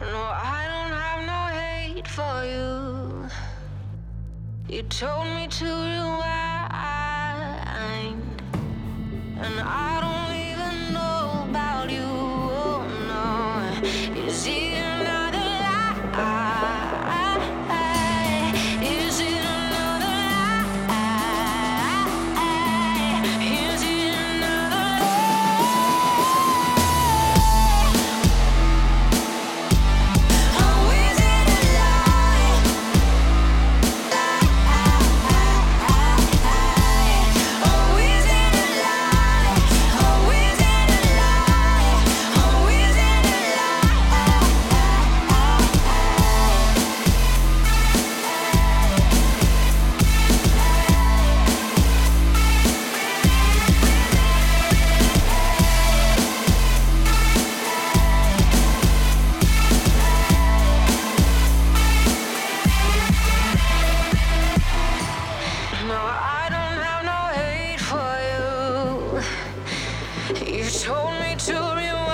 No, I don't have no hate for you. You told me to rewind, and I don't even know about you. Oh no, it's even You told me to rewind.